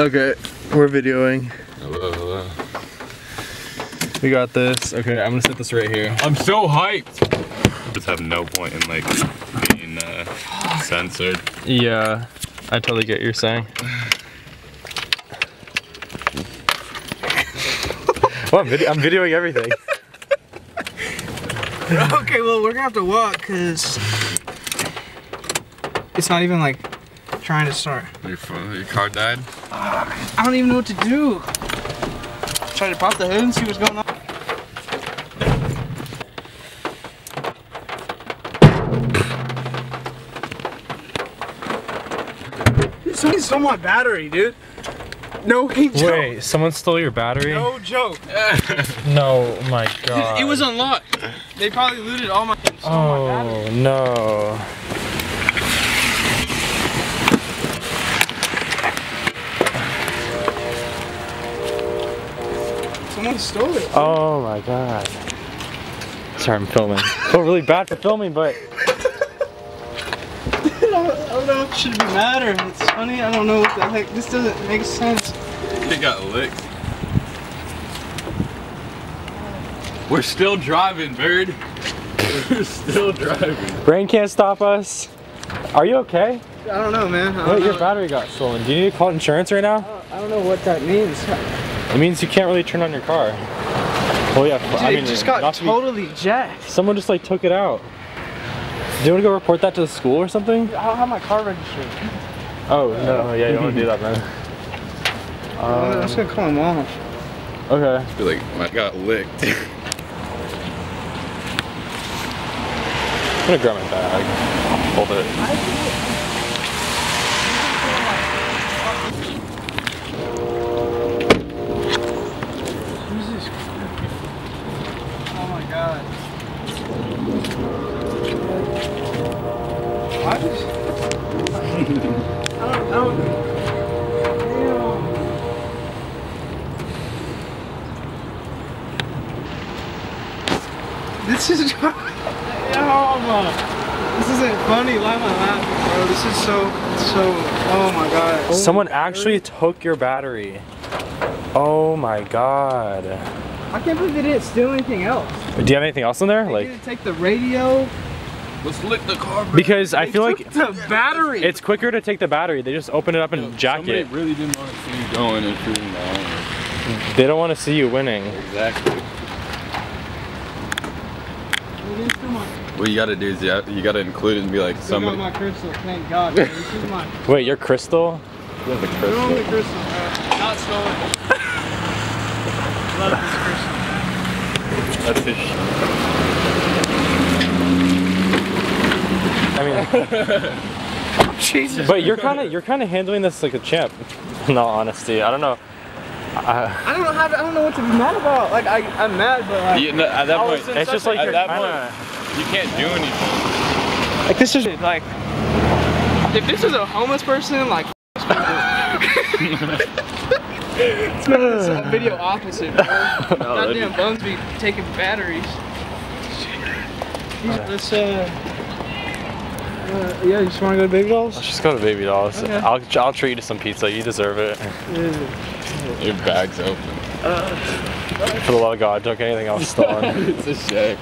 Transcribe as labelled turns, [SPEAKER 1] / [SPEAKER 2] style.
[SPEAKER 1] Okay, we're videoing.
[SPEAKER 2] Hello, hello.
[SPEAKER 1] We got this. Okay, I'm gonna set this right here.
[SPEAKER 2] I'm so hyped. I Just have no point in like being uh, censored.
[SPEAKER 1] Yeah, I totally get what you're saying. well, I'm, vid I'm videoing everything.
[SPEAKER 3] okay, well, we're gonna have to walk because it's not even like trying to start.
[SPEAKER 2] Your, phone- your car died?
[SPEAKER 3] I don't even know what to do. Try to pop the hood and see what's going on. Somebody stole my battery, dude. No joke.
[SPEAKER 1] Wait, someone stole your battery?
[SPEAKER 3] No joke.
[SPEAKER 1] No, my god.
[SPEAKER 3] It was unlocked. They probably looted all my. Stole my battery.
[SPEAKER 1] Oh no.
[SPEAKER 3] Someone stole it.
[SPEAKER 1] Oh my god. Sorry, I'm filming. feel really bad for filming, but
[SPEAKER 3] I don't, know if it should be mad or it's funny. I don't know what the heck. This doesn't make sense.
[SPEAKER 2] It got licked. We're still driving, bird. We're still driving.
[SPEAKER 1] rain can't stop us. Are you okay?
[SPEAKER 3] I don't know, man. I don't,
[SPEAKER 1] Wait, your
[SPEAKER 3] know.
[SPEAKER 1] battery got stolen. Do you need to call insurance right now?
[SPEAKER 3] I don't know what that means.
[SPEAKER 1] It means you can't really turn on your car. Well, yeah.
[SPEAKER 3] Dude,
[SPEAKER 1] I mean,
[SPEAKER 3] it just got
[SPEAKER 1] not to be-
[SPEAKER 3] totally jacked.
[SPEAKER 1] Someone just like took it out. Do you want to go report that to the school or something?
[SPEAKER 3] I don't have my car registered.
[SPEAKER 1] Oh no, oh, yeah, you don't want to do that, man.
[SPEAKER 3] Uh, I'm just gonna call my mom.
[SPEAKER 1] Okay.
[SPEAKER 2] I feel like I got licked.
[SPEAKER 1] I'm gonna grab my bag. Hold it.
[SPEAKER 3] God. I just. I don't. Damn. This is. Yo, This isn't funny. Why am I laughing, bro? This is so, so. Oh my god.
[SPEAKER 1] Someone actually took your battery. Oh my god.
[SPEAKER 3] I can't believe they didn't steal anything else.
[SPEAKER 1] Do you have anything else in there?
[SPEAKER 3] They
[SPEAKER 1] Like,
[SPEAKER 3] didn't take the radio.
[SPEAKER 2] Let's lick the car, bro.
[SPEAKER 1] because I
[SPEAKER 3] They
[SPEAKER 1] feel
[SPEAKER 3] took
[SPEAKER 1] like
[SPEAKER 3] the battery.
[SPEAKER 1] it's quicker to take the battery. They just open it up and jack
[SPEAKER 2] Somebody
[SPEAKER 1] it.
[SPEAKER 2] really didn't want to see you going and shooting down.
[SPEAKER 1] They don't want to see you winning.
[SPEAKER 2] Exactly. What you gotta do is you, you gotta include it and be like
[SPEAKER 3] Still got
[SPEAKER 2] somebody.
[SPEAKER 3] my crystal, thank God. man. This is my
[SPEAKER 1] Wait, you're Crystal?
[SPEAKER 2] You have the
[SPEAKER 3] they're only
[SPEAKER 2] crystal.
[SPEAKER 3] crystal, bro. Not stolen. This crystal.
[SPEAKER 2] That's his
[SPEAKER 1] I mean,
[SPEAKER 3] Jesus.
[SPEAKER 1] but you're kind of you're kind of handling this like a champ. In all honesty, I don't know. I,
[SPEAKER 3] I don't know how to, I don't know what to be mad about. Like I, I'm mad, but like,
[SPEAKER 2] You, no, at that point,
[SPEAKER 1] it's just like you're
[SPEAKER 2] at that
[SPEAKER 1] kind
[SPEAKER 2] point, you can't do anything.
[SPEAKER 3] like this is like, if this is a homeless person, like. Let's make this a video opposite, bro. Goddamn bums be taking batteries. Let's uh, uh, yeah, you just wanna go to Baby Dolls?
[SPEAKER 1] Let's just go to Baby Dolls.
[SPEAKER 3] Okay.
[SPEAKER 1] I'll I'll treat you to some pizza. You deserve it.
[SPEAKER 2] Your bag's open.
[SPEAKER 1] For the love of God, don't get anything else stolen.
[SPEAKER 2] it's a shame.